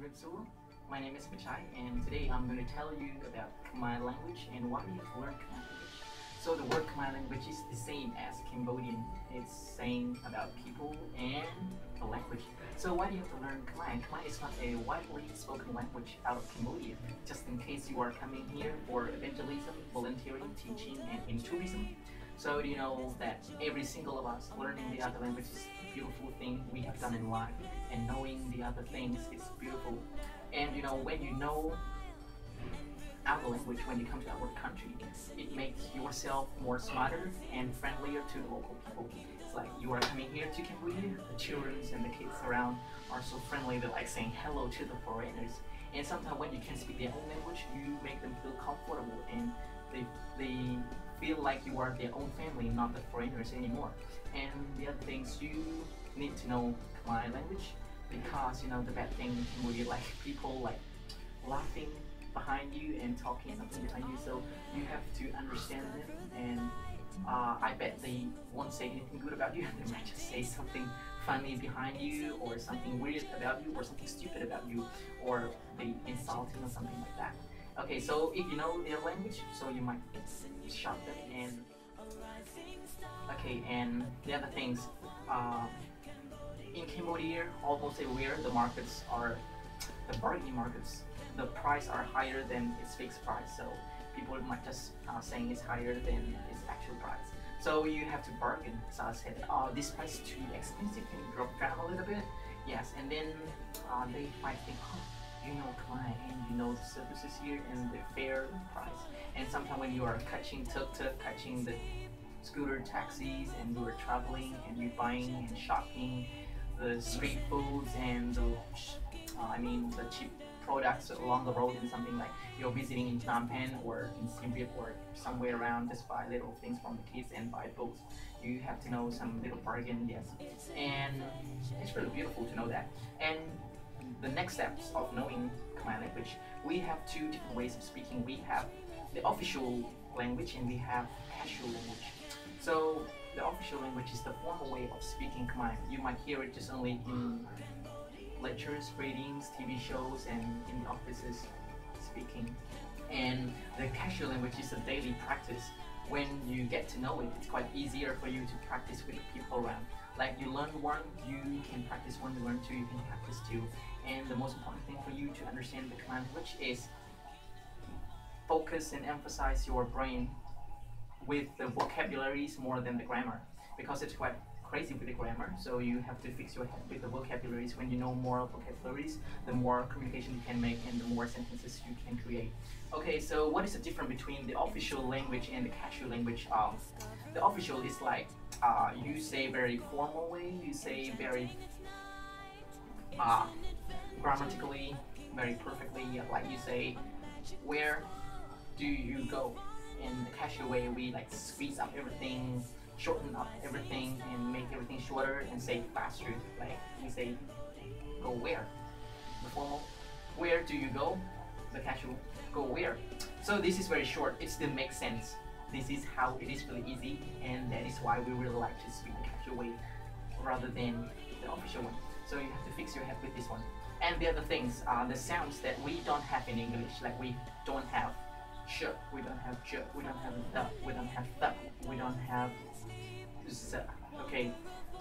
Ripsul. My name is Pichai and today I'm going to tell you about Khmer language and why you have to learn Khmer language. So the word Khmer language is the same as Cambodian. It's saying about people and the language. So why do you have to learn Khmer? Khmer is not a widely spoken language out of Cambodia. Just in case you are coming here for evangelism, volunteering, teaching, and in tourism. So you know that every single of us learning the other language is a beautiful thing we have done in life, and knowing the other things is beautiful. And you know when you know our language when you come to our country, it makes yourself more smarter and friendlier to the local people. It's like you are coming here to Cambodia, the children and the kids around are so friendly, they're like saying hello to the foreigners. And sometimes when you can speak their own language, you make them feel comfortable and they, they feel like you are their own family, not the foreigners anymore. And the other things, you need to know Khmer language because you know the bad thing in Cambodia, like people like laughing behind you and talking something behind you. So you have to understand them, and uh, I bet they won't say anything good about you. They might just say something funny behind you, or something weird about you, or something stupid about you, or they insult you or something like that. Okay, so if you know their language, so you might shout them and okay, and the other things. Uh, in Cambodia, almost everywhere the markets are the bargain markets. The price are higher than its fixed price, so people might just uh, saying it's higher than its actual price. So you have to bargain. So I said, oh, this price is too expensive. Can you drop down a little bit? Yes, and then uh, they might think, oh, you know client and you know the services here and the fair price. And sometimes when you are catching tuk-tuk, catching the scooter taxis and you are traveling and you're buying and shopping the street foods and the, uh, I mean the cheap products along the road and something like you're visiting in Phnom Penh or in Siem Reap or somewhere around just buy little things from the kids and buy books. You have to know some little bargain, yes. And it's really beautiful to know that. And the next steps of knowing Khmer language, we have two different ways of speaking. We have the official language and we have casual language. So the official language is the formal way of speaking Khmer. You might hear it just only in lectures, readings, TV shows, and in offices speaking. And the casual language is a daily practice. When you get to know it, it's quite easier for you to practice with the people around. Like you learn one, you can practice one, you learn two, you can practice two. And the most important thing for you to understand the Khmer language is focus and emphasize your brain with the vocabularies more than the grammar because it's quite crazy with the grammar so you have to fix your head with the vocabularies. When you know more vocabularies the more communication you can make and the more sentences you can create. Okay so what is the difference between the official language and the casual language? Um, the official is like uh, you say very formal way you say very uh, grammatically very perfectly like you say where do you go in the casual way, we like squeeze up everything, shorten up everything, and make everything shorter and say faster. Like we say, go where? The formal, where do you go? The casual, go where? So this is very short. It still makes sense. This is how it is really easy, and that is why we really like to speak the casual way rather than the official one. So you have to fix your head with this one. And the other things are the sounds that we don't have in English, like we don't have sh, we don't have j, we don't have the, we don't have the, we don't have z. Okay,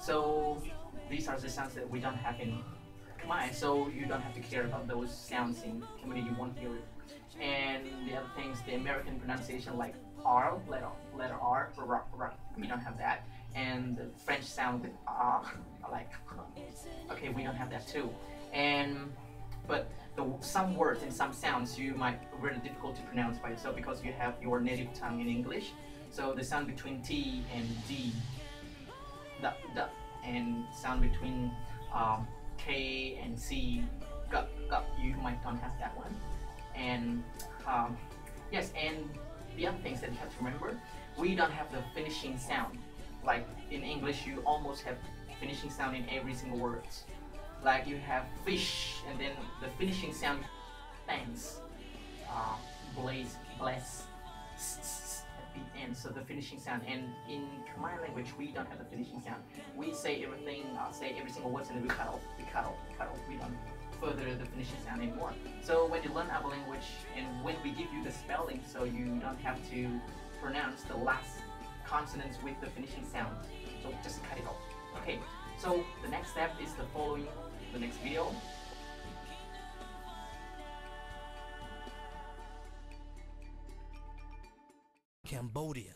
so these are the sounds that we don't have in Khmer, so you don't have to care about those sounds in Khmer, you won't hear it. And the other things, the American pronunciation like R, letter, letter R, r, r, we don't have that. And the French sound with R, like, okay, we don't have that too. And, but the, some words and some sounds you might really difficult to pronounce by yourself because you have your native tongue in English. So the sound between T and D, the, and sound between um, K and c C, g, g, you might don't have that one. And um, yes, and the other things that you have to remember, we don't have the finishing sound. Like in English, you almost have finishing sound in every single word like you have fish and then the finishing sound thanks uh, blaze bless at the end. So the finishing sound and in Khmer language we don't have the finishing sound. We say everything uh, say every single word and then we cut off we cut off we cut off we don't further the finishing sound anymore. So when you learn our language and when we give you the spelling so you don't have to pronounce the last consonants with the finishing sound. So just cut it off. Okay. So the next step is the following the next video. Cambodia.